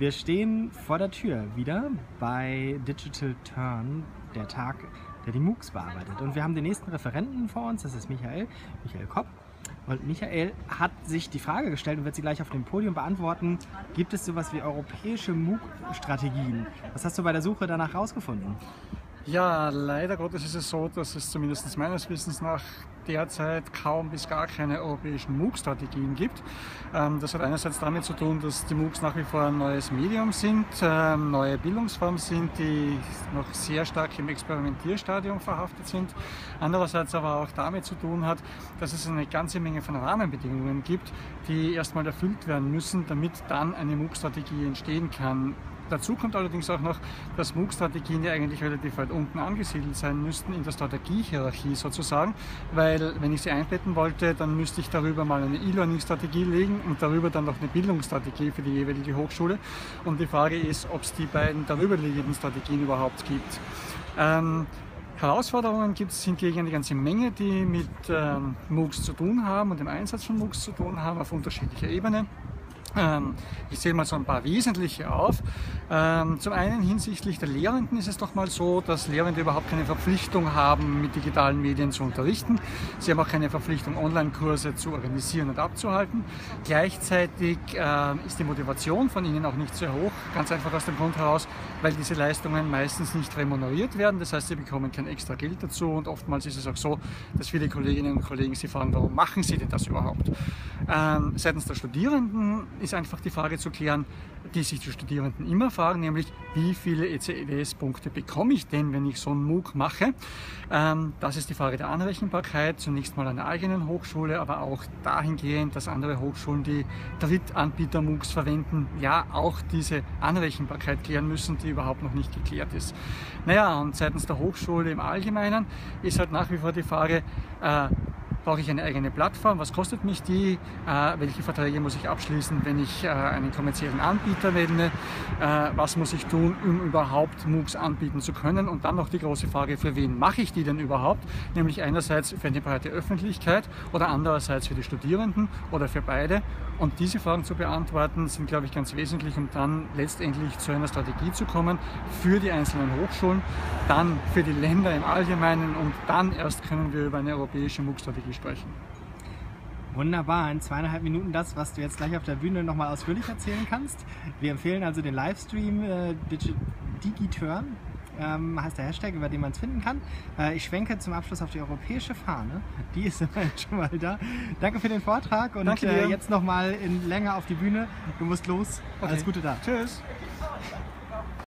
Wir stehen vor der Tür wieder bei Digital Turn, der Tag, der die MOOCs bearbeitet. Und wir haben den nächsten Referenten vor uns, das ist Michael, Michael Kopp. Und Michael hat sich die Frage gestellt und wird sie gleich auf dem Podium beantworten, gibt es sowas wie europäische MOOC-Strategien? Was hast du bei der Suche danach herausgefunden? Ja, leider Gottes ist es so, dass es zumindest meines Wissens nach derzeit kaum bis gar keine europäischen MOOC-Strategien gibt. Ähm, das hat einerseits damit zu tun, dass die MOOCs nach wie vor ein neues Medium sind, ähm, neue Bildungsformen sind, die noch sehr stark im Experimentierstadium verhaftet sind. Andererseits aber auch damit zu tun hat, dass es eine ganze Menge von Rahmenbedingungen gibt, die erstmal erfüllt werden müssen, damit dann eine MOOC-Strategie entstehen kann. Dazu kommt allerdings auch noch, dass MOOC-Strategien ja eigentlich relativ weit unten angesiedelt sein müssten in der Strategiehierarchie sozusagen, weil wenn ich sie einbetten wollte, dann müsste ich darüber mal eine E-Learning-Strategie legen und darüber dann noch eine Bildungsstrategie für die jeweilige Hochschule. Und die Frage ist, ob es die beiden darüberliegenden Strategien überhaupt gibt. Ähm, Herausforderungen gibt es hingegen eine ganze Menge, die mit ähm, MOOCs zu tun haben und dem Einsatz von MOOCs zu tun haben auf unterschiedlicher Ebene. Ähm, ich zähle mal so ein paar wesentliche auf. Ähm, zum einen hinsichtlich der Lehrenden ist es doch mal so, dass Lehrende überhaupt keine Verpflichtung haben, mit digitalen Medien zu unterrichten. Sie haben auch keine Verpflichtung, Online-Kurse zu organisieren und abzuhalten. Gleichzeitig ähm, ist die Motivation von ihnen auch nicht sehr hoch, ganz einfach aus dem Grund heraus, weil diese Leistungen meistens nicht remuneriert werden. Das heißt, sie bekommen kein extra Geld dazu und oftmals ist es auch so, dass viele Kolleginnen und Kollegen sie fragen, warum machen sie denn das überhaupt? seitens der Studierenden ist einfach die Frage zu klären, die sich die Studierenden immer fragen, nämlich wie viele ECEWS-Punkte bekomme ich denn, wenn ich so einen MOOC mache? Ähm, das ist die Frage der Anrechenbarkeit, zunächst mal an der eigenen Hochschule, aber auch dahingehend, dass andere Hochschulen, die Drittanbieter-MOOCs verwenden, ja auch diese Anrechenbarkeit klären müssen, die überhaupt noch nicht geklärt ist. Naja, und seitens der Hochschule im Allgemeinen ist halt nach wie vor die Frage, äh, Brauche ich eine eigene Plattform? Was kostet mich die? Äh, welche Verträge muss ich abschließen, wenn ich äh, einen kommerziellen Anbieter wähle? Äh, was muss ich tun, um überhaupt MOOCs anbieten zu können? Und dann noch die große Frage, für wen mache ich die denn überhaupt? Nämlich einerseits für eine breite Öffentlichkeit oder andererseits für die Studierenden oder für beide. Und diese Fragen zu beantworten sind, glaube ich, ganz wesentlich, um dann letztendlich zu einer Strategie zu kommen für die einzelnen Hochschulen, dann für die Länder im Allgemeinen und dann erst können wir über eine europäische MOOC-Strategie Strategie sprechen. Wunderbar, in zweieinhalb Minuten das, was du jetzt gleich auf der Bühne nochmal ausführlich erzählen kannst. Wir empfehlen also den Livestream äh, Digiturn, ähm, heißt der Hashtag, über den man es finden kann. Äh, ich schwenke zum Abschluss auf die europäische Fahne. Die ist immerhin schon mal da. Danke für den Vortrag und äh, jetzt nochmal in länger auf die Bühne. Du musst los. Okay. Alles Gute da. Tschüss.